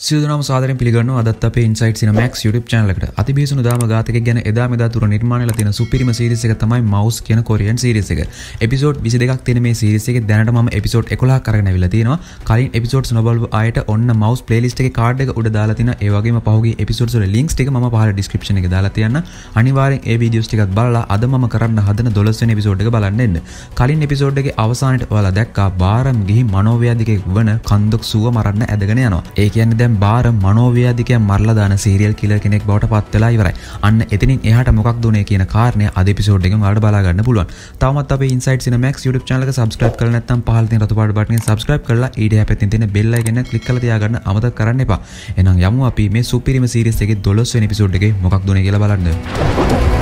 සිදුනම් සාදරෙන් පිළිගන්න අදත් අපේ ඉන්සයිට් සිනමැක්ස් YouTube channel එකට අතිබිසුණු දාම ඝාතකෙක් ගැන එදා මෙදා තුර නිර්මාණයලා තියෙන සුපිරිම සීරීස් එක තමයි මවුස් කියන කොරියන් සීරීස් එක. එපිසෝඩ් 22ක් තියෙන මේ සීරීස් එකේ දැනට මම එපිසෝඩ් 11ක් අරගෙන අවිලා තියෙනවා. කලින් එපිසෝඩ්ස් නොබලපු අයට ඔන්න මවුස් ප්ලේලිස්ට් එකේ කාඩ් එක උඩ දාලා තිනා. ඒ වගේම පහුගිය එපිසෝඩ්ස් වල ලින්ක්ස් ටික මම පහළ ඩිස්ක්‍රිප්ෂන් එකේ දාලා තියන්න. අනිවාර්යෙන් ඒ වීඩියෝස් ටිකත් බලලා අද මම කරන්න හදන 12 වෙනි එපිසෝඩ් එක බලන්න එන්න. කලින් එපිසෝඩ් එකේ අවසානයේ ඔයාලා දැක්කා බාරම් ගිහි මනෝව්‍යාධිකෙක් වන කන්දොක් සුව මරන්න ඇදගෙන යනවා. ඒ කියන්නේ දැන් බාරම් මනෝ මනෝව්‍යාධිකයන් මරලා දාන සීරියල් කිලර් කෙනෙක් බවට පත් වෙලා ඉවරයි. අන්න එතනින් එහාට මොකක්ද උනේ කියන කාරණය අද එපිසෝඩ් එකෙන් ඔයාලට බලා ගන්න පුළුවන්. තවමත් අපේ Inside Cinemax YouTube channel එක subscribe කරලා නැත්නම් පහළ තියෙන රතු පාට බටන් එක subscribe කරලා ඊට යැපෙතින් තියෙන bell icon එක click කරලා තියාගන්න අමතක කරන්න එපා. එහෙනම් යමු අපි මේ සුපිරිම සීරීස් එකේ 12 වෙනි එපිසෝඩ් එකේ මොකක්ද උනේ කියලා බලන්න.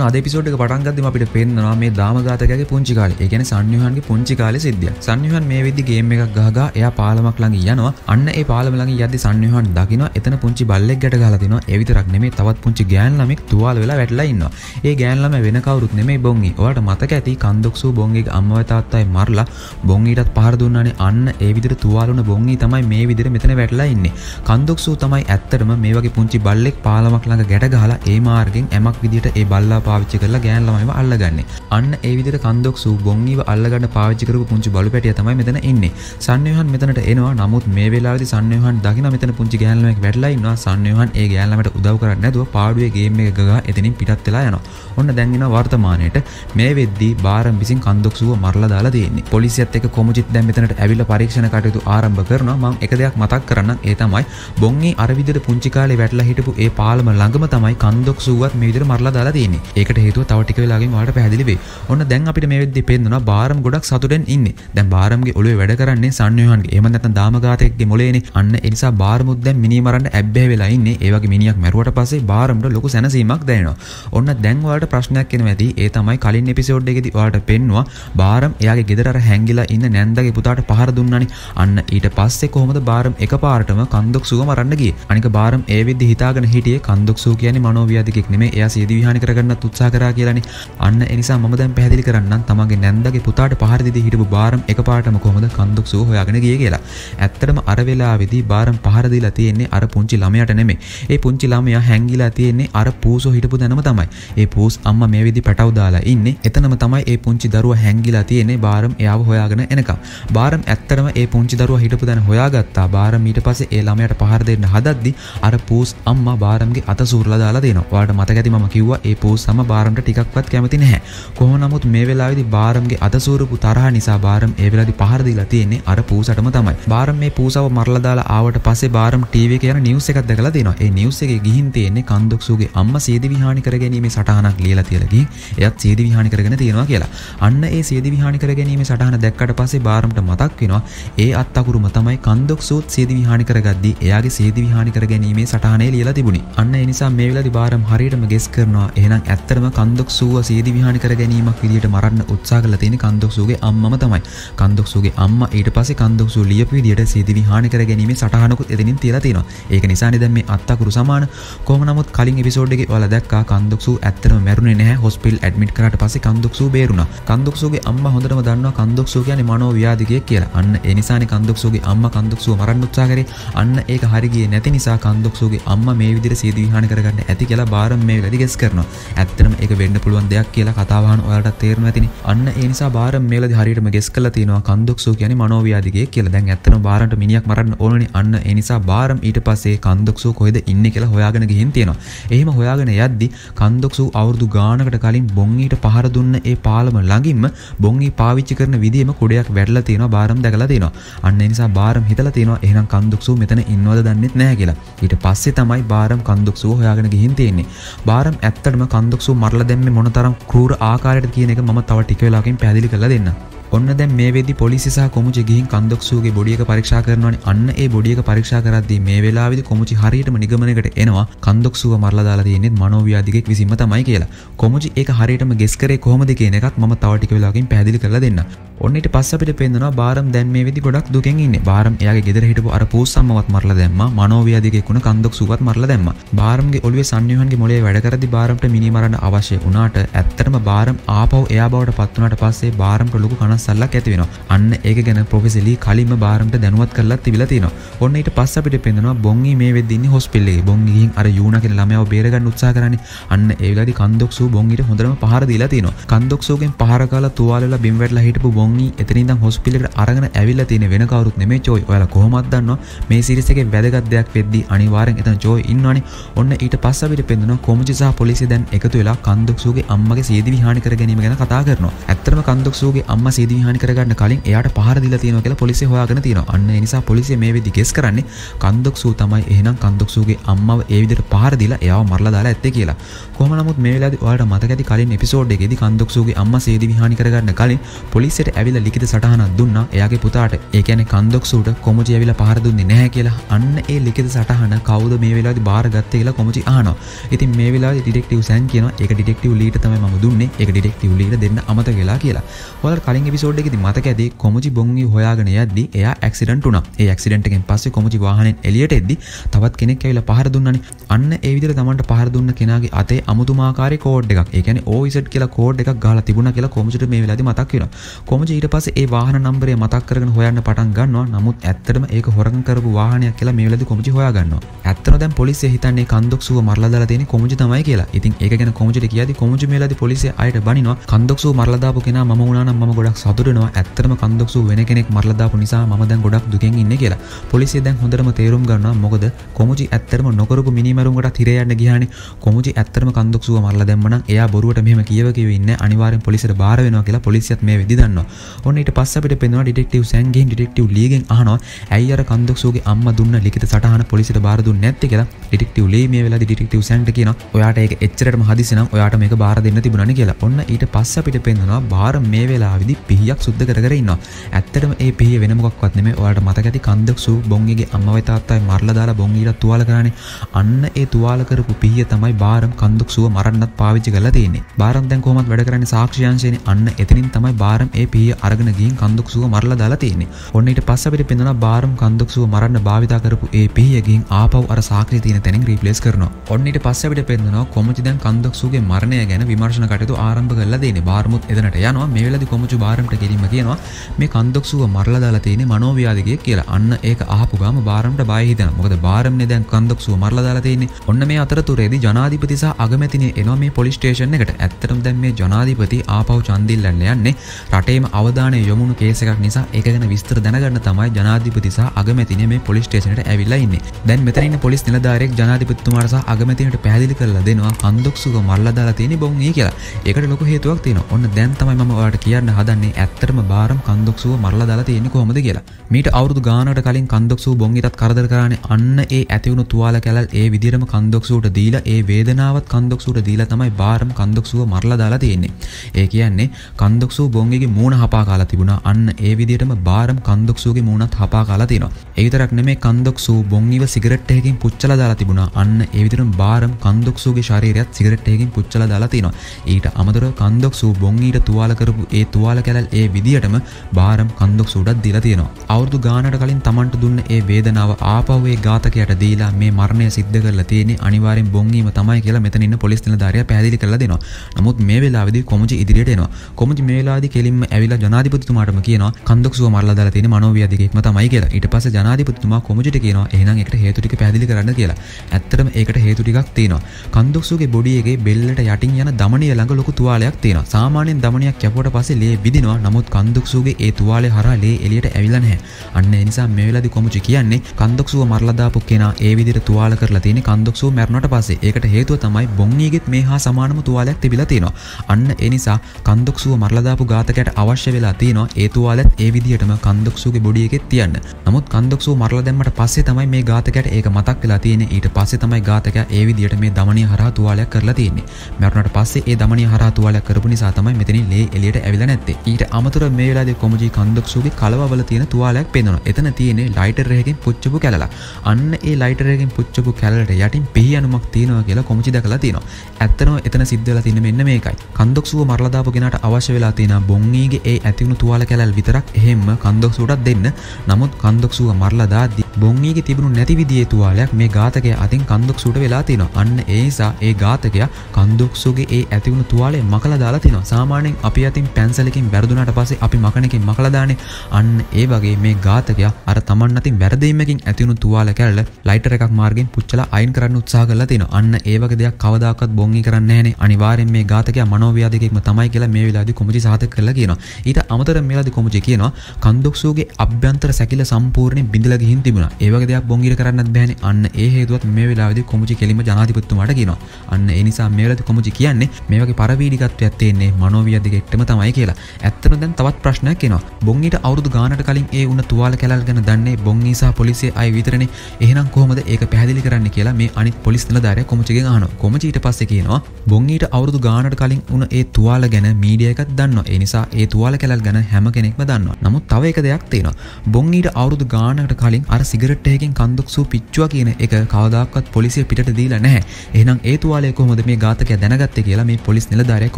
ඔන්න අද පිසෝඩ් එක පටන් ගද්දිම අපිට පේනවා මේ දාමඝාතකයාගේ පුංචි කාලේ. ඒ කියන්නේ සන්නියුහන්ගේ පුංචි කාලේ සිද්ධියක්. සන්නියුහන් මේ වෙද්දි ගේම් එකක් ගහගා එයා පාලමක් ළඟ යනවා. අන්න ඒ පාලම ළඟ යද්දි සන්නියුහන් දකිනවා එතන පුංචි බල්ලෙක් ගැට ගහලා තිනවා. ඒ විතරක් නෙමෙයි තවත් පුංචි ගෑන් ළමෙක් තුවාල වෙලා වැටලා ඉන්නවා. ඒ ගෑන් ළමයා වෙන කවුරුත් නෙමෙයි බොංගි. ඔයාලට මතක ඇති කන්දොක්සු බොංගිගේ අම්මව තාත්තයි මරලා බොංගීටත් පහර දුන්නානේ. අන්න ඒ විදිහට තුවාල වුණ බොංගි තමයි මේ විදිහට මෙතන වැටලා ඉන්නේ. කන්දොක්සු තමයි ඇත්තටම මේ වගේ පුංචි බල්ලෙක් පාලමක් ළඟ ගැට ගහලා ඒ මාර්ගෙන් ඇමක් විදිහට ඒ බල්ලා පාවිච්චි කරලා ගෑන් ළමයිව අල්ලගන්නේ. අන්න ඒ විදිහට කන්දොක් සූ බොංගීව අල්ලගන්න පාවිච්චි කරපු පුංචි බලු පැටියා තමයි මෙතන ඉන්නේ. සන්නියෝහන් මෙතනට එනවා. නමුත් මේ වෙලාවේදී සන්නියෝහන් දකින්න මෙතන පුංචි ගෑන් ළමෙක් වැටලා ඉන්නවා. සන්නියෝහන් ඒ ගෑන් ළමයට උදව් කරන්නේ නැතුව පාඩුවේ ගේම් එක ගගා එතනින් පිටත් වෙලා යනවා. ඔන්න දැන් එනවා වර්තමානයේට මේ වෙද්දී බාරම් විසින් කන්දොක් සූව මරලා දාලා තියෙන්නේ. පොලිසියත් එක්ක කොමුචිත් දැන් මෙතනට ඇවිල්ලා පරීක්ෂණ කටයුතු ආරම්භ කරනවා. මම එක දෙයක් මතක් කරන්නම්. ඒ තමයි බොංගී අර විදිහට පුංචි කාලේ වැටලා හිටපු ඒ පාලම ළඟම තමයි කන්දොක් සූවත් මේ විදිහට මරලා දාලා තියෙන්නේ. ඒකට හේතුව තව ටික වෙලාවකින් ඔයාලට පැහැදිලි වෙයි. ඔන්න දැන් අපිට මේ වෙද්දි පේනවා බාරම් ගොඩක් සතුටෙන් ඉන්නේ. දැන් බාරම්ගේ ඔළුවේ වැඩ කරන්නේ සන්යෝහන්ගේ. එහෙම නැත්නම් දාමඝාතකගේ මොලේනේ. අන්න ඒ නිසා බාරමුත් දැන් මිනි මරන්න ඇබ්බැහි වෙලා ඉන්නේ. ඒ වගේ මිනිහක් මැරුවට පස්සේ බාරම්ට ලොකු සැනසීමක් දැනෙනවා. ඔන්න දැන් ඔයාලට ප්‍රශ්නයක් එනවා ඇති. ඒ තමයි කලින් එපිසෝඩ් එකේදී ඔයාලට පෙන්නවා බාරම් එයාගේ ගෙදර අර හැංගිලා ඉන්න නැන්දගේ පුතාට පහර දුන්නානේ. අන්න ඊට පස්සේ කොහොමද බාරම් එකපාරටම කන්දොක් සුව මරන්න ගියේ. අනික බාරම් ඒ විදිහ හිතාගෙන හිටියේ කන්දොක් සුව කියන්නේ මනෝව්‍යාධිකෙක් නෙමෙයි. එයා සීදි විහානි කරගන්නත් උත්සාහ කරා කියලානේ. අන්න ඒ නිසා මම දැන් පැහැදිලි කරන්නම් තමන්ගේ නැන්දගේ පුතාට පහර දීදී හිටපු බාරම් එකපාරටම කොහොමද කන්දොක් සුව හොයාගෙන ගියේ කියලා. ඇත්තටම අර වෙලාවේදී බාරම් පහර දීලා තියෙන්නේ අර පුංචි ළමයාට නෙමෙයි. ඒ පුංචි ළමයා හැංගිලා තියෙන්නේ අර පූසෝ හිටපු තැනම තමයි. ඒ පූස් අම්මා මේ විදි පැටව දාලා ඉන්නේ. එතනම තමයි ඒ පුංචි දරුවා හැංගිලා තියෙන්නේ බාරම් එයාව හොයාගෙන එනකම්. බාරම් ඇත්තටම ඒ පුංචි දරුවා හිටපු තැන හොයාගත්තා. බාරම් ඊට පස්සේ ඒ ළමයාට පහර දෙන්න හදද්දි අර පූස් අම්මා බාරම්ගේ අත සූරලා දාලා දෙනවා. ඔයාලට මතක ඇති මම කිව්වා ඒ පූස් අම්මා බාරම්ට ටිකක්වත් කැමති නැහැ. කොහොම නමුත් මේ වෙලාවේදී බාරම්ගේ අත සූරපු තරහ නිසා බාරම් ඒ වෙලාවේදී පහර දීලා තියෙන්නේ අර පූසටම තමයි. බාරම් මේ පූසව මරලා දාලා ආවට පස්සේ බාරම් ටීවී එකේ යන නිවුස් එකක් දැකලා දෙනවා. ඒ නිවුස් එකේ ගිහින් තියෙන්නේ කන්දොක්සුගේ අම්මා සීදි විහානි කර ගැනීමේ සටහනක් ලියලා තියලා ගිහින් එයත් සීදි විහානි කරගෙන තියෙනවා කියලා. අන්න ඒ සීදි විහානි කර ගැනීමේ සටහන දැක්කට පස්සේ බාරම්ට මතක් වෙනවා ඒ අත් අකුරුම තමයි කන්දොක්සුත් සීදි විහානි කරගද්දී එයාගේ සීදි විහානි කර ගැනීමේ සටහනේ ලියලා තිබුණේ. අන්න ඒ නිසා මේ වෙලාවේදී බාරම් හරියටම ගෙස් කරනවා. එහෙනම් ඇත්තටම කන්දොක්සුව සීදි විහානි කර ගැනීමක් විදියට මරන්න උත්සාහ කරලා තියෙන්නේ කන්දොක්සුගේ අම්මම තමයි. කන්දොක්සුගේ අම්මා ඊට පස්සේ කන්දොක්සු ලියපු විදියට සීදි විහානි කර ගැනීමේ සටහනකුත් එතනින් තියලා තියෙනවා. ඒක නිසානේ දැන් මේ අත් අකුරු සමාන. කොහොම නමුත් කලින් එපිසෝඩ් එකේ ඔයාලා දැක්කා කන්දොක්සු ඇත්තටම මැරුණේ නැහැ. හොස්පිටල් ඇඩ්මිට් කරාට පස්සේ කන්දොක්සු බේරුණා. කන්දොක්සුගේ අම්මා හොඳටම දන්නවා කන්දොක්සු කියන්නේ මනෝ ව්‍යාධිකයෙක් කියලා. අන්න ඒ නිසානේ කන්දොක්සුගේ අම්මා කන්දොක්සුව මරන්න උත්සාහ කරේ. අන්න ඒක හරි ගියේ නැති නිසා කන්දොක්සුගේ අම්මා මේ විදිහට සීදි විහානි කරගන්න ඇති කියලා බාරම් මේ වෙලාවේදී ගෙස් කරනවා. ඇත්තටම ඒක වෙන්න පුළුවන් දෙයක් කියලා කතාව අහන ඔයාලට තේරෙනවා ඇතිනේ. අන්න ඒ නිසා බාරම් මේ වෙලාවේදී හරියටම ගෙස් කරලා තිනවා කන්දොක්සු කියන්නේ මනෝ ව්‍යාධිකයෙක් කියලා. දැන් ඇත්තටම බාරන්ට මිනිහක් මරන්න ඕනනේ. අන්න ඒ නිසා බාරම් ඊට පස්සේ කන්දොක්සු කොහෙද ඉන්නේ කියලා හොයාගෙන ගිහින් තියෙනවා. එහෙම හොයාගෙන යද්දි කන්දොක්සු අවුරුදු ගානකට කලින් බොංගීට පහර දුන්න ඒ පාලම ළඟින්ම බොංගී පාවිච්චි කරන විදිහම කුඩයක් වැටලා තියෙනවා බාරම් දැකලා තියෙනවා. අන්න ඒ නිසා බාරම් හිතලා තියෙනවා එහෙනම් කන්දොක්සු මෙතන ඉන්නවද දන්නෙත් නැහැ කියලා. ඊට පස්සේ තමයි බාරම් කන්දොක්සු හොයාගෙන ගිහින් තියෙන්නේ. බාරම් ඇත්තටම කන්දොක්සු මරලා දැම්මේ මොනතරම් ක්‍රූර ආකාරයකට කියන එක මම තව ටික වෙලාවකින් පැහැදිලි කරලා දෙන්නම්. ඔන්න දැන් මේ වෙද්දි පොලිසිය සහ කොමුචි ගිහින් කන්දොක්සුගේ බොඩියක පරීක්ෂා කරනවානේ. අන්න ඒ බොඩියක පරීක්ෂා කරද්දී මේ වෙලාවේදී කොමුචි හරියටම නිගමනයකට එනවා. කන්දොක්සුව මරලා දාලා තියෙන්නේ මනෝව්‍යාධිකෙක් විසින්ම තමයි කියලා. කොමුචි ඒක හරියටම ගෙස් කරේ කොහොමද කියන එකත් මම තව ටික වෙලාවකින් පැහැදිලි කරලා දෙන්නම්. ඔන්නට පස්ස අපිට පෙන්නවා බාරම් දැන් මේ විදි ගොඩක් දුකෙන් ඉන්න. බාරම් එයාගේ ගෙදර හිටපු අර පූසම්මවත් මරලා දැම්ම. මනෝව්‍යාධිකෙකුණ කන්දොක් සුවත් මරලා දැම්ම. බාරම්ගේ ඔළුවේ සංයෝහන්ගේ මොලේ වැඩ කරදි බාරම්ට මිනිමරන්න අවශ්‍ය වුණාට ඇත්තටම බාරම් ආපහු එයා බවට පත් වුණාට පස්සේ බාරම්ට ලොකු කනස්සල්ලක් ඇති වෙනවා අන්න ඒක ගැන ප්‍රොෆෙසර් ලී කලින්ම බාරම්ට දැනුවත් කරලා තිබිලා තියෙනවා ඔන්න ඊට පස්ස අපිට පෙන්නවා බොංගි මේ වෙද්දි ඉන්නේ හොස්පිටල් එකේ බොංගි ගිහින් අර යූනා කියන ළමයාව බේරගන්න උත්සාහ කරන්නේ අන්න ඒ වෙලාවේදී කන්දොක් සූ බොංගිට හොඳටම පහර දීලා තියෙනවා කන්දොක් සූගෙන් පහර කාලා තුවාල වෙලා බිම් වැටලා හිටපු බොංගි එතනින් ඉඳන් හොස්පිටලෙට අරගෙන ඇවිල්ලා තියෙන වෙන කවුරුත් නෙමෙයි චෝයි. ඔයාලා කොහොමද දන්නව මේ සීරීස් එකේ වැදගත් දෙයක් වෙද්දී අනිවාර්යෙන් එතන චෝයි ඉන්නවනේ. ඔන්න ඊට පස්සේ අපිට පෙන්වනවා කොමුචි සහ පොලිසිය දැන් එකතු වෙලා කන්දොක්සුගේ අම්මගේ සීදි විහානි කර ගැනීම ගැන කතා කරනවා. ඇත්තටම කන්දොක්සුගේ අම්මා සීදි විහානි කරගන්න කලින් එයාට පහර දීලා තියෙනවා කියලා පොලිසිය හොයාගෙන තියෙනවා. අන්න ඒ නිසා පොලිසිය මේ වෙද්දි ගෙස් කරන්නේ කන්දොක්සු තමයි එහෙනම් කන්දොක්සුගේ අම්මව ඒ විදිහට පහර දීලා එයාව මරලා දාලා ඇත්තේ කියලා. කොහොම නමුත් මේ වෙලාවේදී ඔයාලට මතක ඇති කලින් එපිසෝඩ් එකේදී කන්දොක්සුගේ අම්මා සීදි විහානි කරගන්න කලින් පොලිසියට ඇවිල්ලා ලිඛිත සටහනක් දුන්නා එයාගේ පුතාට ඒ කියන්නේ කන්දොක්සුට කොමුචි ඇවිල්ලා පහර දුන්නේ නැහැ කියලා අන්න ඒ ලිඛිත සටහන කවුද මේ වෙලාවේදී බාරගත්තේ කියලා කොමුචි අහනවා. ඉතින් මේ වෙලාවේදී ඩිටෙක්ටිව් සෑන් කියනවා ඒක ඩිටෙක්ටිව් ලීට තමයි මම දුන්නේ. ඒක ඩිටෙක්ටිව් ලීට දෙන්න අමතක වෙලා කියලා. ඔයාලට කලින් එපිසෝඩ් එකේදී මතක ඇති කොමුචි බොංගි හොයාගෙන යද්දි එයා ඇක්සිඩන්ට් වුණා. ඒ ඇක්සිඩන්ට් එකෙන් පස්සේ කොමුචි වාහනෙන් එළියට එද්දි තවත් කෙනෙක් ඇවිල්ලා පහර දුන්නානේ. අන්න ඒ විදිහට තමන්ට පහර දුන්න කෙනාගේ අතේ අමුතුමාකාරී කෝඩ් එකක්. ඒ කියන්නේ OZ කියලා කෝඩ් එකක් ගහලා තිබුණා කියලා කොමුචිට මේ වෙලාවේදී මතක් වෙනවා. කොමුචි ඊට පස්සේ ඒ වාහන නම්බරය මතක් කරගෙන හොයන්න පටන් ගන්නවා. නමුත් ඇත්තටම ඒක හොරකම් කරපු වාහනයක් කියලා මේ වෙලාවේදී කොමුචි හොයා ගන්නවා. ඇත්තටම දැන් පොලිසිය හිතන්නේ කන්දොක්සුව මරලා දාලා තියෙන්නේ කොමුචි තමයි කියලා. ඉතින් ඒක ගැන කොමුචිට කියද්දි කොමුචි මේ වෙලාවේදී පොලිසිය ආයෙත් බනිනවා. කන්දොක්සුව මරලා දාපු කෙනා මම වුණා නම් මම ගොඩක් සතුටු වෙනවා. ඇත්තටම කන්දොක්සුව වෙන කෙනෙක් මරලා දාපු නිසා මම දැන් ගොඩක් දුකෙන් ඉන්නේ කියලා. පොලිසිය දැන් හොඳටම තේරුම් ගන්නවා. මොකද කොමුචි ඇත්තටම නොකරපු මිනිමරුන්කට හිරේ යන්න ගියානේ. කොමුචි ඇත්තටම කන්දොක්සුව මරලා දැම්ම නම් එයා බොරුවට මෙහෙම කියව කියව ඉන්නේ අනිවාර්යෙන් පොලිසියට බාර වෙනවා කියලා පොලිසියත් මේ වෙදි දන්නවා. ඔන්න ඊට පස්සේ අපිට පෙන්වනවා ඩිටෙක්ටිව් සෑන් ගිහින් ඩිටෙක්ටිව් ලීගෙන් අහනවා ඇයි අර කන්දොක්සුගේ අම්මා දුන්න ලිඛිත සටහන පොලිසියට බාර දුන්නේ නැත්තේ කියලා. ඩිටෙක්ටිව් ලී මේ වෙලාවේදී ඩිටෙක්ටිව් සෑන්ට කියනවා ඔයාට ඒක එච්චරටම හදිසි නම් ඔයාට මේක බාර දෙන්න තිබුණානේ කියලා. ඔන්න ඊට පස්සේ අපිට පෙන්වනවා බාර මේ වෙලාවේදී පිහියක් සුද්ධ කර කර ඉන්නවා. ඇත්තටම ඒ පිහිය වෙන මොකක්වත් නෙමෙයි ඔයාලට මතක ඇති කන්දොක්සු බොංගිගේ අම්මවයි තාත්තයි මරලා දාලා බොංගීට තුවාල කරානේ. අන්න ඒ තුවාල කරපු පිහිය තමයි බාරම් කන්දොක්සුව මරන්නත් පාවිච්චි කරලා තියෙන්නේ. බාරම් දැන් කොහොමද වැඩ කරන්නේ සාක්ෂියංශයනේ. අන්න එතනින් තමයි බාරම් ඒ පිහිය අරගෙන ගිහින් කන්දොක්සුව මරලා දාලා තියෙන්නේ. ඔන්න ඊට පස්සේ අපිට පෙන්වනවා බාරම් කන්දොක්සුව මරන්න භාවිතා කරපු ඒ පිහිය ගිහින් ආපහු අර සාක්ෂි තියෙන තැනින් රීප්ලේස් කරනවා. ඔන්න ඊට පස්සේ අපිට පෙන්වනවා කොමුචි දැන් කන්දොක්සුගේ මරණය ගැන විමර්ශන කටයුතු ආරම්භ කරලා දෙන්නේ. බාරමුත් එතනට යනවා. මේ වෙලාවේදී කොමුචු බාරම්ට ගෙලින්ම කියනවා මේ කන්දොක්සුව මරලා දාලා තියෙන්නේ මනෝව්‍යාධිකයෙක් කියලා. අන්න ඒක ආපු ගාම බාරම්ට බය හිතෙනවා. මොකද බාරම්නේ දැන් කන්දොක්සුව මරලා දාලා තියෙන්නේ. ඔන්න මේ අතරතුරේදී ජනාධිපති සහ අගමැතිනිය එනවා මේ පොලිස් ස්ටේෂන් එකට. ඇත්තටම දැන් මේ ජනාධිපති ආපහු ඡන්දිල්ලන්න යන්නේ රටේම අවධානය යොමුණු කේස් එකක් නිසා ඒක ගැන විස්තර දැනගන්න තමයි ජනාධිපති සහ අගමැතිනිය මේ පොලිස් ස්ටේෂනට ඇවිල්ලා ඉන්නේ. දැන් මෙතන ඉන්න පොලිස් නිලධාරියෙක් ජනාධිපතිතුමාට සහ අගමැතිනියට පැහැදිලි කරලා දෙනවා කන්දොක්සුව මරලා දාලා තියෙන්නේ බොංගී කියලා. ඒකට ලොකු හේතුවක් තියෙනවා. ඔන්න දැන් තමයි මම ඔයාලට කියන්න හදන්නේ ඇත්තටම බාරම් කන්දොක්සුව මරලා දාලා තියෙන්නේ කොහොමද කියලා. මීට අවුරුදු ගානකට කලින් කන්දොක්සුව බොංගිටත් කරදර කරානේ අන්න ඒ ඇතිවුණු තුවාල කැලල් ඒ විදිහටම කන්දොක්සුවට දීලා ඒ වේදනාවත් කන්දොක්සුවට දීලා තමයි බාරම් කන්දොක්සුව මරලා දාලා තියෙන්නේ. ඒ කියන්නේ කන්දොක්සුව බොංගිගේ මූණ හපා කාලා තිබුණා. අන්න ඒ විදිහටම බාරම් කන්දොක්සුවගේ මූණත් හපා කාලා තියෙනවා. ඒ විතරක් නෙමෙයි කන්දොක්සුව බොංගිව සිගරට් එකකින් පුච්චලා දාලා තිබුණා. අන්න ඒ විදිහටම බාරම් කන්දොක්සුවගේ ශරීරයත් සිගරට් එකකින් පුච්චලා දාලා තියෙනවා. ඊට අමතරව කන්දොක්සුව බොංගීට තුවාල කරපු ඒ තුවාල කැලල් ඒ විදිහටම බාරම් කන්දොක්සුවටත් දීලා තියෙනවා. අවුරුදු ගානකට කලින් Tamanට දුන්න ඒ වේදනාව ආපහු ඒ ඝාතකයට දීලා මේ මරණය සිද්ධ කරලා තියෙන්නේ අනිවාර්යෙන් බොංගීම තමයි කියලා මෙතන ඉන්න පොලිස් නිලධාරියා පැහැදිලි කරලා දෙනවා. නමුත් මේ වෙලාවේදී කොමුචි ඉදිරියට එනවා. කොමුචි මේ වෙලාවේදී කෙලින්ම ඇවිල්ලා ජනාධිපතිතුමාටම කියනවා කන්දොක්සුව මරලා දාලා තියෙන්නේ මනෝව්‍යාධිකෙක්ම තමයි කියලා. ඊට පස්සේ ජනාධිපතිතුමා කොමුචිට කියනවා එහෙනම් ඒකට හේතු ටික පැහැදිලි කරන්න කියලා. ඇත්තටම ඒකට හේතු ටිකක් තියෙනවා. කන්දොක්සුගේ බොඩි එකේ බෙල්ලට යටින් යන දමනිය ළඟ ලොකු තුවාලයක් තියෙනවා. සාමාන්‍යයෙන් දමනියක් කැපුවට පස්සේ ලේ විදිනවා. නමුත් කන්දොක්සුගේ ඒ තුවාලේ හරහා ලේ එළියට ඇවිල්ලා නැහැ. අන්න ඒ නිසා මේ වෙලාවේදී කොමුචි කියන්නේ කන්දොක්සුව මරලා දාපු කෙනා ඒ විදිහට තුවාල කරලා තියෙන්නේ කන්දොක්සුව මැරුණට පස්සේ. ඒකට හේතුව තමයි බොංගීගෙත් මේ හා සමානම තුවාලයක් තිබිලා තියෙනවා. අන්න ඒ නිසා කන්දොක්සුව මරලා දාපු ඝාතකයට අවශ්‍ය වෙලා තියෙනවා ඒ තුවාලෙත් ඒ විදිහටම කන්දොක්සුගේ බොඩි එකේ තියන්න. නමුත් කන්දොක්සුව මරලා දැම්මට පස්සේ තමයි මේ ඝාතකයට ඒක මතක් වෙලා තියෙන්නේ. ඊට පස්සේ තමයි ඝාතකයා ඒ විදිහට මේ දමනිය හරහා තුවාලයක් කරලා තියෙන්නේ. මැරුණට පස්සේ ඒ දමනිය හරහා තුවාලයක් කරපු නිසා තමයි මෙතනින් ලේ එළියට ඇවිල්ලා නැත්තේ. ඊට ඊට අමතුර මේ වෙලාවේ කොමුජී කන්දොක්සුගේ කලවවල තියෙන තුවාලයක් පේනවා. එතන තියෙන්නේ ලයිටර් එකකින් පුච්චපු කැලල. අන්න ඒ ලයිටර් එකකින් පුච්චපු කැලලට යටින් පිහි අනුමක් තියෙනවා කියලා කොමුචි දැකලා තියෙනවා. ඇත්තනම එතන සිද්ධ වෙලා තියෙන්නේ මෙන්න මේකයි. කන්දොක්සුව මරලා දාපු කෙනාට අවශ්‍ය වෙලා තියෙන බොංගීගේ ඒ ඇතිවුණු තුවාල කැලල් විතරක් එහෙම්ම කන්දොක්සුවටත් දෙන්න. නමුත් කන්දොක්සුව මරලා දාද්දි බොංගීගේ තිබුණු නැති විදිහේ තුවාලයක් මේ ඝාතකයා අතින් කන්දොක්සුවට වෙලා තියෙනවා. අන්න ඒ නිසා ඒ ඝාතකයා කන්දොක්සුගේ ඒ ඇතිවුණු තුවාලේ මකලා දාලා තිනවා සාමානෙන් අපි අතින් පැන්සලකින් වැරදුනට පස්සේ අපි මකනකින් මකලදානේ අන්න ඒ වගේ මේ ඝාතකයා අර තමන් අතින් වැරදීමකින් ඇතිවුණු තුවාල කැරල ලයිටර් එකක් මාර්ගෙන් පුච්චලා අයින් කරන්න උත්සාහ කරලා තිනවා අන්න ඒ වගේ දෙයක් කවදාකවත් බොංගි කරන්නේ නැහැනේ අනිවාර්යෙන් මේ ඝාතකයා මනෝව්‍යාධිකෙක්ම තමයි කියලා මේ වෙලාවේදී කොමුචි සාධක කරලා කියනවා. ඊට අමතරව මේ වෙලාවේදී කොමුචි කියනවා කන්දොක්සුගේ අභ්‍යන්තර සැකිල්ල සම්පූර්ණයෙන් බිඳලා ගිහින් තිබුණා. ඒ වගේ දෙයක් බොංගිර කරන්නත් බෑනේ. අන්න ඒ හේතුවත් මේ වෙලාවේදී කොමුචි කෙලින්ම ජනාධිපතිතුමාට කියනවා. අන්න ඒ නිසා මේ වෙලාවේදී කොමුචි කියන්නේ මේ වගේ පරවීඩිකත්වයක් තියෙන්නේ මනෝව්‍යාධිකෙක්ටම තමයි කියලා. ඇත්තටම දැන් තවත් ප්‍රශ්නයක් එනවා. බොංගිට අවුරුදු ගානට කලින් ඒ උන්න තුවාල කැලල් ගැන දන්නේ බොංගී සහ පොලිසිය අය විතරනේ. එහෙනම් කොහොමද ඒක පැහැදිලි කරන්න කියලා මේ අනිත් පොලිස් නිලධාරියා කොමචිගෙන් අහනවා. කොමචි ඊට පස්සේ කියනවා බොංගීට අවුරුදු ගානට කලින් උන ඒ තුවාල ගැන මීඩියා එකක් දන්නවා. ඒ නිසා ඒ තුවාල කැලල් ගැන හැම කෙනෙක්ම දන්නවා. නමුත් තව එක දෙයක් තියෙනවා. බොංගීට අවුරුදු ගානකට කලින් අර සිගරට් එකකින් කන්දොක්සු පිච්චුවා කියන එක කවදාකවත් පොලිසිය පිටට දීලා නැහැ. එහෙනම් ඒ තුවාලය කොහොමද මේ ඝාතකයා දැනගත්තේ කියලා මේ පොලිස් නිලධාරියා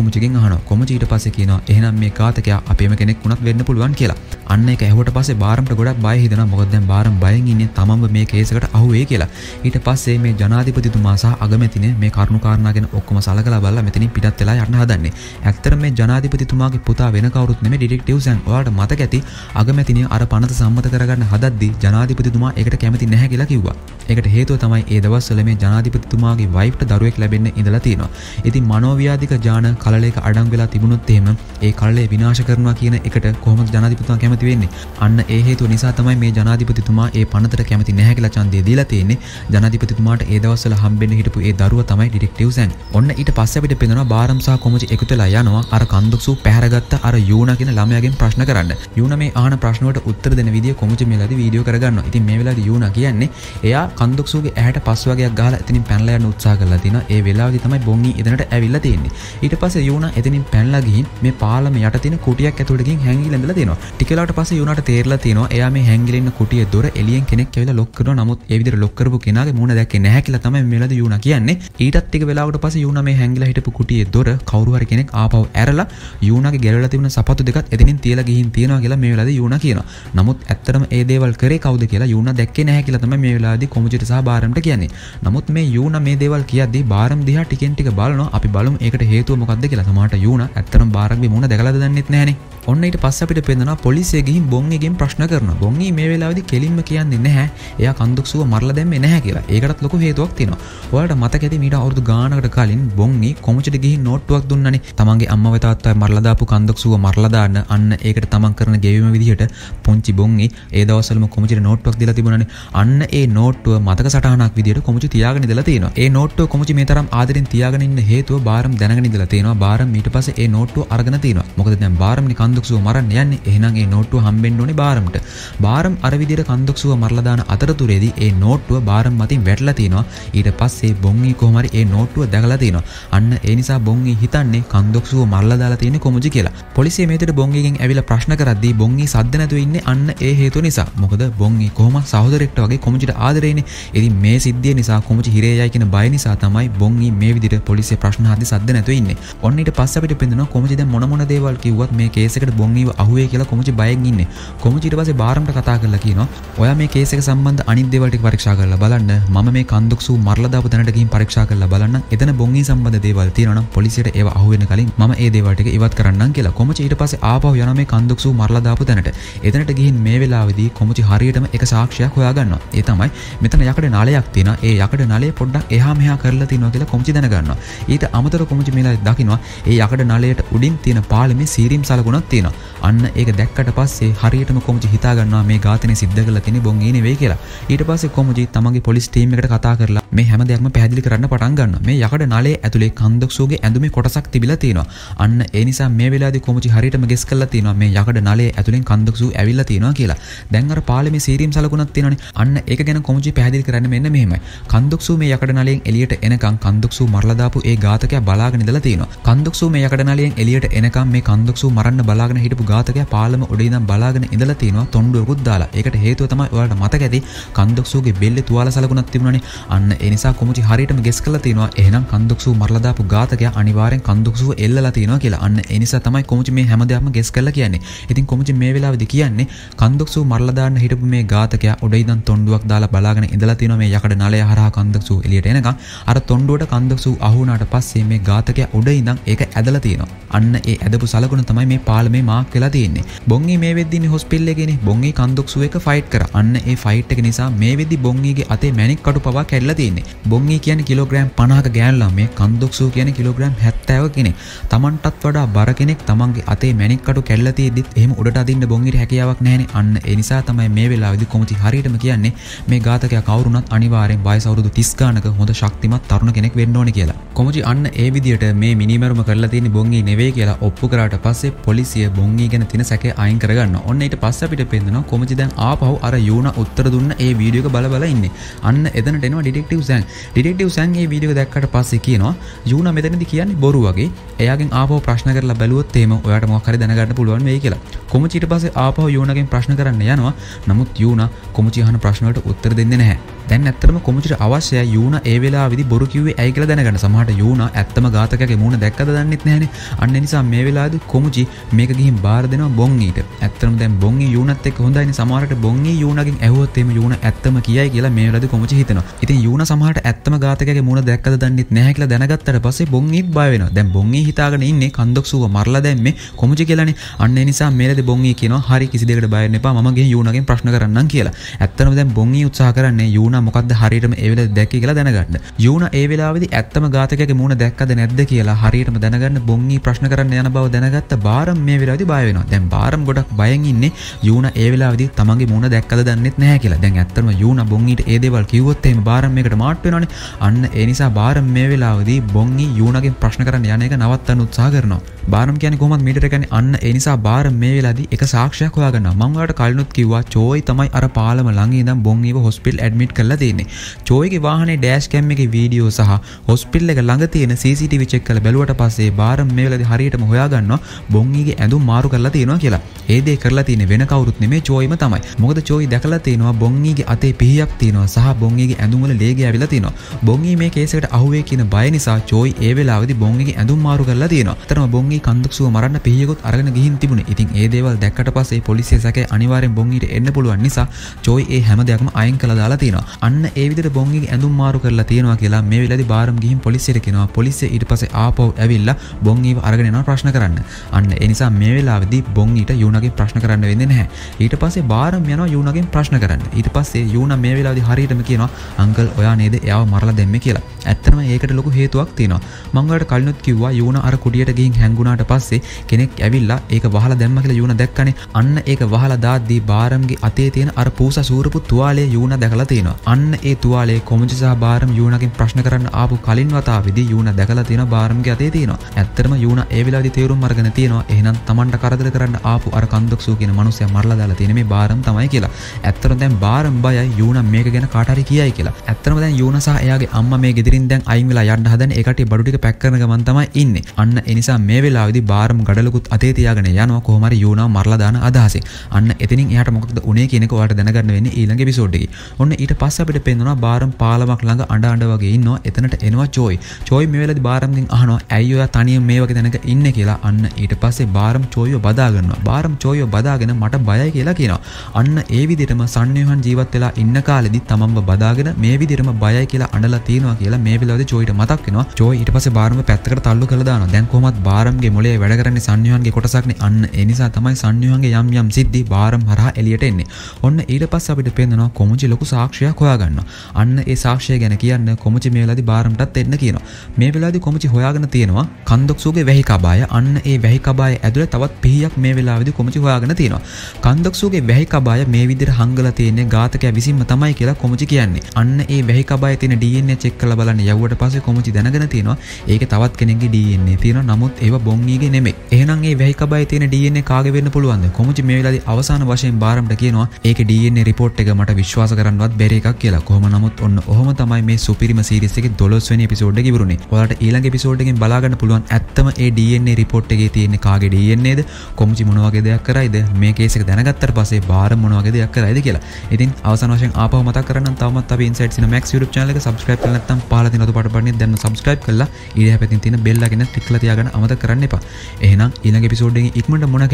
කොමචිගෙන් අහනවා. කොමචි ඊට පස්සේ කියනවා එහෙනම් මේ ඝාතකයා අපේම කෙනෙක් වුණත් වෙන්න පුළුවන් කියලා. අන්න එක ඇහුවට පස්සේ බාරම්ට ගොඩක් බය හිතෙනවා. මොකද දැන් බාරම් බයෙන් ඉන්නේ තමන්ව මේ කේසකට අහුවේ කියලා. ඊට පස්සේ මේ ජනාධිපතිතුමා සහ අගමැතිනේ මේ කරුණු කාරණා ගැන ඔක්කොම සලකලා බලලා මෙතනින් පිටත් වෙලා යන්න හදන්නේ. ඇත්තට මේ ජනාධිපතිතුමාගේ පුතා වෙන කවුරුත් නෙමෙයි ඩිටෙක්ටිව්ස් යන් ඔයාලට මතක ඇති. අගමැතිනිය අර පනත සම්මත කරගන්න හදද්දි ජනාධිපතිතුමා ඒකට කැමති නැහැ කියලා කිව්වා. ඒකට හේතුව තමයි ඒ දවස්වල මේ ජනාධිපතිතුමාගේ වයිෆ්ට දරුවෙක් ලැබෙන්න ඉඳලා තියෙනවා. ඉතින් මනෝව්‍යාධික ජාන කලලයක අඩංගු වෙලා තිබුණොත් එහෙම ඒ කලලය විනාශ කරනවා කියන එකට කොහොමද ජනාධිපතිතුමා කැමති වෙන්නේ? අන්න ඒ හේතුව නිසා තමයි මේ ජනාධිපතිතුමා ඒ පනතට කැමති නැහැ කියලා ඡන්දය දීලා තියෙන්නේ. ජනාධිපතිතුමාට ඒ දවස්වල හම්බෙන්න හිටපු ඒ දරුවා තමයි ඩිටෙක්ටිව්ස් ඇන් ඔන්න ඊට පස්සේ අපිට පේනවා බාරම් සහ කොමචි එකතු වෙලා යනවා. අර කන්දොක්සු පැහැරගත්ත අර යූනා කියන ළමයාගෙන් ප්‍රශ්න කරන්න. යූනා මේ අහන ප්‍රශ්න වලට උත්තර දෙන විදිය කොමචි මේලාදී වීඩියෝ කරගන්නවා. ඉතින් මේ වෙලාවේදී යූනා කියන්නේ එයා කන්දොක්සුගේ ඇහැට පස් වගේක් ගහලා එතනින් පැනලා යන්න උත්සාහ කරලා තිනවා. ඒ වෙලාවේදී තමයි බොංගි එතනට ඇවිල්ලා තියෙන්නේ. ඊට පස්සේ යූනා එතනින් පැනලා ගිහින් මේ පාලම යට තියෙන කුටියක් ඇතුළට ගිහින් හැංගිලා ඉඳලා තියෙනවා ටික වෙලාවට පස්සේ යූනාට තේරලා තියෙනවා එයා මේ හැංගිලා ඉන්න කුටියේ දොර එළියෙන් කෙනෙක් ඇවිල්ලා ලොක් කරනවා. නමුත් ඒ විදිහට ලොක් කරපු කෙනාගේ මූණ දැක්කේ නැහැ කියලා තමයි මේ වෙලාවේදී යූනා කියන්නේ. ඊටත් ටික වෙලාවකට පස්සේ යූනා මේ හැංගිලා හිටපු කුටියේ දොර කවුරු හරි කෙනෙක් ආපහු ඇරලා යූනාගේ ගැලවිලා තිබුණ සපත්තු දෙකත් එතනින් තියලා ගිහින් තියනවා කියලා මේ වෙලාවේදී යූනා කියනවා. නමුත් ඇත්තටම ඒ දේවල් කරේ කවුද කියලා යූනා දැක්කේ නැහැ කියලා තමයි මේ වෙලාවේදී කොමුචිට සහ බාරම්ට කියන්නේ. නමුත් මේ යූනා මේ දේවල් කියද්දී බාරම් දිහා ටිකෙන් ටික බලනවා. අපි බලමු ඒකට හේතුව මොකක්ද කියලා. සමහරට යූනා ඇත්තටම බාරම්ගේ මූණ දැකලාද දන්නෙත් Nanny. ඔන්න ඊට පස්ස අපිට පෙන්නවා පොලිසිය ගිහින් බොංගිගෙන් ප්‍රශ්න කරනවා. බොංගි මේ වෙලාවේදී කෙලින්ම කියන්නේ නැහැ. එයා කන්දුක්සුව මරලා දැම්මේ නැහැ කියලා. ඒකටත් ලොකු හේතුවක් තියෙනවා. ඔයාලට මතක ඇති මීට අවුරුදු ගානකට කලින් බොංගි කොමුචට ගිහින් නෝට්ටුවක් දුන්නනේ. තමන්ගේ අම්මව තාත්තව මරලා දාපු කන්දුක්සුව මරලා දාන්න අන්න ඒකට තමන් කරන ගෙවීම විදිහට පුංචි බොංගි ඒ දවස්වලම කොමුචට නෝට්ටුවක් දීලා තිබුණානේ. අන්න ඒ නෝට්ටුව මතක සටහනක් විදිහට කොමුචි තියාගෙන ඉඳලා තියෙනවා. ඒ නෝට්ටුව කොමුචි මේ තරම් ආදරෙන් තියාගෙන ඉන්න හේතුව බාරම් දැනගෙන ඉඳලා තියෙනවා. බාරම් ඊට පස්සේ ඒ නෝට්ටුව අරගෙන තියෙනවා. මොකද දැන් බාරම්නි කන්දුක්සුව මරන්න යන්නේ කියන්නේ එහෙනම් ඒ නෝට්ටුව හම්බෙන්න ඕනේ බාරම්ට. බාරම් අර විදිහට කන්දොක්සුව මරලා දාන අතරතුරේදී ඒ නෝට්ටුව බාරම් මතින් වැටලා තිනවා. ඊට පස්සේ බොංගි කොහොම හරි ඒ නෝට්ටුව දැකලා තිනවා. අන්න ඒ නිසා බොංගි හිතන්නේ කන්දොක්සුව මරලා දාලා තියෙන්නේ කොමුජි කියලා. පොලිසිය මේ විදිහට බොංගිගෙන් ඇවිල්ලා ප්‍රශ්න කරද්දී බොංගි සද්ද නැතුව ඉන්නේ අන්න ඒ හේතුව නිසා. මොකද බොංගි කොහොමත් සහෝදරෙක්ට වගේ කොමුජිට ආදරේනේ. ඉතින් මේ සිද්ධිය නිසා කොමුජි හිරේ යයි කියන බය නිසා තමයි බොංගි මේ විදිහට පොලිසිය ප්‍රශ්න අහද්දී සද්ද නැතුව ඉන්නේ. ඔන්න ඊට පස්සේ අපිට පෙන්නනවා කොමුජි දැන් මොන මොන දේවල් කිව්වත් මේ කේස් එකට බොංගිව අහුවේ කියලා කොමුජි බයෙන් ඉන්නේ. කොමුජි ඊට පස්සේ බාරම්ට කතා කරලා කියනවා ඔයා මේ කේස් එක සම්බන්ධ අනිත් දේවල් ටික පරීක්ෂා කරලා බලන්න. මම මේ කන්දුක්සු මරලා දාපු තැනට ගිහින් පරීක්ෂා කරලා බලන්න. එතන බොංගි සම්බන්ධ දේවල් තියෙනවා නම් පොලිසියට ඒව අහුවෙන්න කලින් මම ඒ දේවල් ටික ඉවත් කරන්නම් කියලා. කොමුජි ඊට පස්සේ ආපහු යනවා මේ කන්දුක්සු මරලා දාපු තැනට. එතනට ගිහින් මේ වෙලාවේදී කොමුජි හරියටම එක සාක්ෂියක් හොයාගන්නවා. ඒ තමයි මෙතන යකඩ නලයක් තියෙනවා. ඒ යකඩ නලය පොඩ්ඩක් එහා මෙහා කරලා තියෙනවා කියලා කොමුජි දැනගන්නවා. ඊට අමතරව කොමුජි මේලා දකිනවා ඒ යකඩ නලයට උඩින් තියෙන පාලමේ සීරීම් සලකුණක් තියෙනවා. අන්න ඒක දැක්කට පස්සේ හරියටම කොමුජි හිතා ගන්නවා මේ ඝාතනය සිද්ධ කරලා තියෙන්නේ බොංගී නෙවෙයි කියලා. ඊට පස්සේ කොමුජි තමන්ගේ පොලිස් ටීම් එකට කතා කරලා මේ හැම දෙයක්ම පැහැදිලි කරන්න පටන් ගන්න මේ යකඩ නලේ ඇතුලේ කන්දක්සුගේ ඇඳුමේ කොටසක් තිබිලා තියෙනවා. අන්න ඒ නිසා මේ වෙලාවේදී කොමුචි හරියටම ගෙස් කරලා තියෙනවා මේ යකඩ නලේ ඇතුලෙන් කන්දක්සු ඇවිල්ලා තියෙනවා කියලා. දැන් අර පාලමේ සීරීම් සලකුණක් තියෙනවානේ. අන්න ඒක ගැන කොමුචි පැහැදිලි කරන්න මෙන්න මෙහෙමයි. කන්දක්සු මේ යකඩ නලයෙන් එළියට එනකන් කන්දක්සු මරලා දාපු ඒ ඝාතකයා බලාගෙන ඉඳලා තියෙනවා. කන්දක්සු මේ යකඩ නලයෙන් එළියට එනකන් මේ කන්දක්සු මරන්න බලාගෙන හිටපු ඝාතකයා පාලම උඩ ඉඳන් බලාගෙන ඉඳලා තියෙනවා තොණ්ඩුවකුත් දාලා. ඒකට හේතුව තමයි ඔයාලට මතක ඇති කන්දක්සුගේ බෙල්ලේ තුවාල සලකුණක් තිබුණානේ. අන්න ඒ නිසා කොමුචි හරියටම ගෙස් කරලා තියෙනවා. එහෙනම් කන්දක්සු මරලා දාපු ඝාතකයා අනිවාර්යෙන් කන්දක්සුව එල්ලලා තියෙනවා කියලා. අන්න ඒ නිසා තමයි කොමුචි මේ හැම දෙයක්ම ගෙස් කරලා කියන්නේ. ඉතින් කොමුචි මේ වෙලාවේදී කියන්නේ කන්දක්සු මරලා දාන්න හිටපු මේ ඝාතකයා උඩ ඉඳන් තොණ්ඩුවක් දාලා බලාගෙන ඉඳලා තියෙනවා මේ යකඩ නලය හරහා කන්දක්සු එළියට එනකන් අර තොණ්ඩුවට කන්දක්සු අහු වුණාට පස්සේ මේ ඝාතකයා උඩ ඉඳන් ඒක ඇදලා තියෙනවා. අන්න ඒ ඇදපු සලකුණ තමයි මේ පාලමේ මාක් වෙලා තියෙන්නේ. බොංගි මේ වෙද්දී ඉන්නේ හොස්පිටල් එකේනේ බොංගි කන්දක්සු එක ෆයිට් කරා. අන්න ඒ ෆයිට් එක නිසා මේ වෙද්දී බොංගිගේ අතේ මැණික් කටු පවා කැඩලා තියෙන්නේ. බොංගි කියන්නේ කිලෝග්‍රෑම් 50ක ගෑනු ළමයි කන්දක්සු කියන්නේ කිලෝග්‍රෑම් 70ක කෙනෙක්. තමන්ටත් වඩා බර කෙනෙක් තමන්ගේ අතේ මැණික් කටු කැඩලා තියෙද්දිත් එහෙම උඩට අදින්න බොංගිට හැකියාවක් නැහැනේ අන්න ඒ නිසා තමයි මේ වෙලාවේදී කොමුති හරියටම කියන්නේ මේ ඝාතකයා කවුරුනත් අනිවාර්යෙන් වයස අවුරුදු 30 ගානක හොඳ ශක්තිමත් තරුණ කෙනෙක් වෙන්න ඕනේ කියලා. කොමුචි අන්න ඒ විදියට මේ මිනිමරුම කරලා තියෙන බොංගි නෙවෙයි කියලා ඔප්පු කරාට පස්සේ පොලිසිය බොංගි ගැන තියෙන සැකේ අයින් කරගන්න. ඔන්න ඊට පස්සේ අපිට පේනවා කොමුචි දැන් ආපහු අර යූන උත්තර දුන්න ඒ වීඩියෝ එක බල බල ඉන්නේ. අන්න එතනට එනවා ඩිටෙක්ටිව් සෑන්. ඩිටෙක්ටිව් සෑන් මේ වීඩියෝ එක දැක්කට පස්සේ කියනවා යූන මෙතනදී කියන්නේ බොරු වගේ. එයාගෙන් ආපහු ප්‍රශ්න කරලා බැලුවොත් එහෙම ඔයාට මොකක් හරි දැනගන්න පුළුවන් වෙයි කියලා. කොමුචි ඊට පස්සේ ආපහු යූනගෙන් ප්‍රශ්න කරන්න යනවා. නමුත් යූන කොමුචි අහන ප්‍රශ්න වලට උත්තර දෙන්නේ නැහැ. දැන් ඇත්තටම කොමුචිට අවශ්‍යයි යූන ඒ වෙලාවේදී බොරු කිව්වේ ඇයි කියලා දැනගන්න. සමහරට යූන ඇත්තම ඝාතකයාගේ මූණ දැක්කද දන්නෙත් නැහනේ. අන්න ඒ නිසා මේ වෙලාවේදී කොමුචි මේක ගිහින් බාර දෙනවා බොංගීට. ඇත්තටම දැන් බොංගී යූනත් එක්ක හොඳයිනේ. සමහරට බොංගී යූනගෙන් ඇහුවොත් එimhe යූන ඇත්තම කියයි කියලා මේ වෙලාවේදී කොමුචි හිතනවා. ඉතින් යූන සමහරට ඇත්තම ඝාතකයාගේ මූණ දැක්කද දන්නෙත් නැහැ කියලා දැනගත්තට පස්සේ බොංගීත් බය වෙනවා. දැන් බොංගී හිතාගෙන ඉන්නේ කන්දොක්සුව මරලා දැම්මේ කොමුචි කියලානේ. අන්න ඒ නිසා මේලදී බොංගී කියනවා හරි කිසි දෙයකට බය වෙන්න එපා. මම ගිහින් යූනගෙන් ප්‍රශ්න කරන්නම් කියලා. ඇත්තටම දැන් බොංගී උත්සාහ කරන්නේ යූන මොකද්ද හරියටම ඒ වෙලාවේ දැක්කේ කියලා දැනගන්න. යූන ඒ වෙලාවේදී ඇත්තම ඝාතකයාගේ මූණ දැක්කද නැද්ද කියලා හරියටම දැනගන්න බොංගී ප්‍රශ්න කරන්න යන බව දැනගත්ත බාරම් මේ වෙලාවේදී බය වෙනවා. දැන් බාරම් ගොඩක් බයෙන් ඉන්නේ යූන ඒ වෙලාවේදී තමන්ගේ මූණ දැක්කද දන්නෙත් නැහැ කියලා. දැන් ඇත්තටම යූන බොංගීට ඒ දේවල් කිව්වොත් එහෙම බාරම් මේකට මාට් වෙනවනේ. අන්න ඒ නිසා බාරම් මේ වෙලාවේදී බොංගී යූනගෙන් ප්‍රශ්න කරන්න යන එක නවත්තන්න උත්සාහ කරනවා. බාරම් කියන්නේ කොහොමද මීටර එකනේ අන්න ඒ නිසා බාරම් මේ වෙලාවේදී එක සාක්ෂියක් හොයාගන්නවා. මම ඔයාලට කලිනුත් කිව්වා චෝයි තමයි අර පාලම ළඟ ඉඳන් බොංගීව හොස්පිටල් ඇඩ්මිට් කරලා තියෙන්නේ. චෝයිගේ වාහනේ ඩෑෂ් කැම් එකේ වීඩියෝ සහ හොස්පිටල් එක ළඟ තියෙන CCTV චෙක් කරලා බැලුවට පස්සේ බාරම් මේ වෙලාවේදී හරියටම හොයාගන්නවා බොංගීගේ ඇඳුම් මාරු කරලා තියෙනවා කියලා. ඒ දේ කරලා තියෙන්නේ වෙන කවුරුත් නෙමෙයි චෝයිම තමයි. මොකද චෝයි දැකලා තියෙනවා බොංගීගේ අතේ පිහියක් තියෙනවා සහ බොංගීගේ ඇඳුම් වල ලේ ගෑවිලා තියෙනවා. බොංගී මේ කේස් එකට අහුවේ කියන බය නිසා චෝයි ඒ වෙලාවේදී බොංගීගේ ඇඳුම් මාරු කරලා තියෙනවා. අතරම බොංගී කන්දක්සුව මරන්න පිහියකොත් අරගෙන ගිහින් තිබුණේ. ඉතින් ඒ දේවල් දැක්කට පස්සේ පොලිසිය සැකේ අනිවාර්යෙන් බොංගීට එන්න පුළුවන් නිසා චෝයි ඒ හැම දෙයක්ම අයින් කළා දාලා තියෙනවා. අන්න ඒ විදිහට බොංගීගේ ඇඳුම් මාරු කරලා තියෙනවා කියලා මේ වෙලාවේදී බාරම් ගිහින් පොලිසියට කියනවා. පොලිසිය ඊට පස්සේ ආපහු ඇවිල්ලා බොංගීව අරගෙන යනවා ප්‍රශ්න කරන්න. අන්න ඒ නිසා මේ වෙලාවේදී බොංගීට යූනාගෙන් ප්‍රශ්න කරන්න වෙන්නේ නැහැ. ඊට පස්සේ බාරම් යනවා යූනාගෙන් ප්‍රශ්න කරන්න. ඊට පස්සේ යූනා මේ වෙලාවේදී හරියටම කියනවා අංකල් ඔයා නේද එයාව මරලා දැම්මේ කියලා. ඇත්තටම ඒකට ලොකු හේතුවක් තියෙනවා. මම ඔයාලට කලිනුත් කිව්වා යූනා අර කුඩියට ගිහින් හැංගුණාට පස්සේ කෙනෙක් ඇවිල්ලා ඒක වහලා දැම්මා කියලා යූනා දැක්කනේ. අන්න ඒක වහලා දාද්දී බාරම්ගේ අතේ තියෙන අර පූසා සූරපු තුවාලය යූනා දැකලා තියෙනවා. අන්න ඒ තුවාලේ කොමුචි සහ බාරම් යූනාගෙන් ප්‍රශ්න කරන්න ආපු කලින් වතාවේදී යූනා දැකලා තියෙනවා බාරම්ගේ අතේ තියෙනවා. ඇත්තටම යූනා ඒ වෙලාවේදී තේරුම් අරගෙන තියෙනවා එහෙනම් Tamanට කරදර කරන්න ආපු අර කන්දක්සු කියන මනුස්සයා මරලා දාලා තියෙන මේ බාරම් තමයි කියලා. ඇත්තටම දැන් බාරම් බයයි යූනා මේක ගැන කාට හරි කියයි කියලා. ඇත්තටම දැන් යූනා සහ එයාගේ අම්මා මේ ගෙදරින් දැන් අයින් වෙලා යන්න හදන ඒ කට්ටිය බඩු ටික පැක් කරන ගමන් තමයි ඉන්නේ. අන්න ඒ නිසා මේ වෙලාවේදී බාරම් ගඩලකුත් අතේ තියාගෙන යනවා කොහොම හරි යූනාව මරලා දාන අදහසින්. අන්න එතනින් එයාට මොකද උනේ කියන එක ඔයාලට දැනගන්න වෙන්නේ ඊළඟ එපිසෝඩ් එකේ. ඔන්න ඊට පස්සේ අපිට පේනවා බාරම් පාලමක් ළඟ අඬ අඬ වගේ ඉන්නවා. එතනට එනවා චෝයි. චෝයි මේ වෙලාවේදී බාරම්ගෙන් අහනවා ඇයි ඔයා තනියම මේ වගේ තැනක ඉන්නේ කියලා. අන්න ඊට පස්සේ බාරම් චෝයිව බදා ගන්නවා. බාරම් චෝයිව බදාගෙන මට බයයි කියලා කියනවා. අන්න ඒ විදිහටම සන්නියෝහන් ජීවත් වෙලා ඉන්න කාලෙදි තමන්ව බදාගෙන මේ විදිහටම බයයි කියලා අඬලා තියෙනවා කියලා මේ වෙලාවේදී චෝයිට මතක් වෙනවා. චෝයි ඊට පස්සේ බාරම්ව පැත්තකට තල්ලු කරලා දානවා. දැන් කොහොමත් බාරම් සන්්‍යහන්ගේ මොලේ වැඩරන්නේ සන්්‍යහන්ගේ කොටසක්න අන්න. එනිසා තමයි සන්්‍යහන්ගේ යම් යම් සිද්ධි බාරම් හරහා එලියට එන්නේ. ඔන්න ඊට පස් අපිට පෙන්නවා කොමුචි ලොකු සාක්ෂයක් හොයාගන්න අන්න ඒ සාක්ෂය ගැන කියන්න කොමචි මේ වෙලාදි බාරම්ටත් එන්න කියනවා. මේ වෙලාදි කොමචි හොයාගෙන තියෙනවා කන්දක්සුගේ වැහි කබාය. අන්න ඒ වැහි කබාය ඇතුළ තවත් පිහියක් මේ වෙලාවිදි කොමචි හොයාගෙන තියෙනවා. කන්දක්සුගේ වැහි කබාය මේ විදිර හංගල තියන්නේ ගාතකය විසින්ම තමයි කියලා කොමචි කියන්නේ. අන්න ඒ වැහි කබාය තියෙන DNA චෙක් කරලා බලන්න. යවුවට පස්සේ කොමචි දැනගෙන තියෙනවා. ඒක තවත් කෙනෙක්ගේ DNA තියෙනවා. නමුත් ඒව බොංගීගේ නෙමෙයි. එහෙනම් ඒ වැහි කබාය තියෙන DNA කාගේ වෙන්න පුළුවන්ද? කොමචි මේ වෙලාවේදී අවසාන වශයෙන් බාරම්ට කියනවා ඒකේ DNA report එක මට විශ්වාස කරන්නවත් බැරි එකක් කියලා. කොහොම නමුත් ඔන්න ඔහොම තමයි මේ සුපිරිම සීරීස් එකේ 12 වෙනි එපිසෝඩ් එක ඉවරුනේ. ඔයාලට ඊළඟ එපිසෝඩ් එකෙන් බලා ගන්න පුළුවන් ඇත්තම ඒ DNA report එකේ තියෙන කාගේ DNAද කොමචි මොන වගේ දෙයක් කරයිද? මේ කේස් එක දැනගත්තට පස්සේ බාරම් මොන වගේ දෙයක් කරයිද කියලා. ඉතින් අවසාන වශයෙන් ආපහු මතක් කරගන්න තවමත් අපි ඉන්සයිට් සිනමැක්ස් YouTube channel එක subscribe කරලා නැත්නම් පහළ තියෙන අතු පාට බටනේ දැන්ම subscribe කරලා ඊට පැත්තෙන් තියෙන bell එකෙන් ක්ලික් කරලා තියාගන්න. අමතක කරන්න එපා. එහෙනම් ඊළඟ එපිසෝඩ් එකෙන් ඉක්මනට මොන